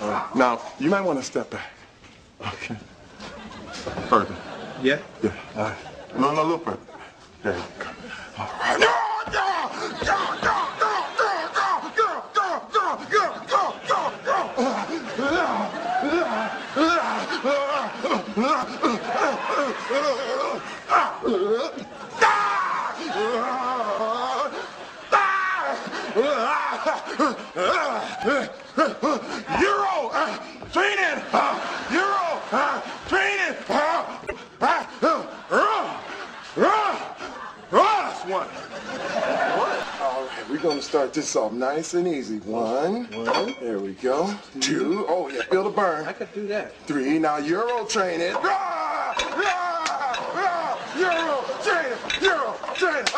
Uh, now, you might want to step back. Okay. Further. Yeah? Yeah. All right. No, no, a little further. There you go. All right. No, no, no, no, no, no, no, no, no, no, no, no. Euro uh, training, uh, Euro uh, training. Uh uh, uh, uh, that's one. All right, we're gonna start this off nice and easy. One, One. there we go. Two, oh yeah, feel the burn. I could do that. Three, now Euro training. Ah, ah, ah, Euro training, Euro training.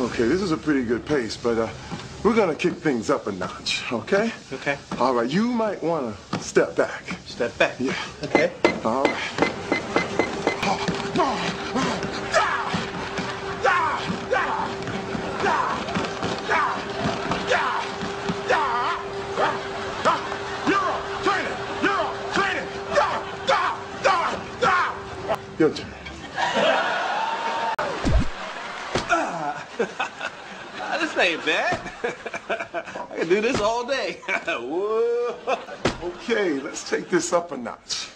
Okay, this is a pretty good pace, but uh, we're gonna kick things up a notch, okay? Okay. All right, you might wanna step back. Step back. Yeah. Okay. All right. Your turn. this ain't bad. I can do this all day. Okay, let's take this up a notch.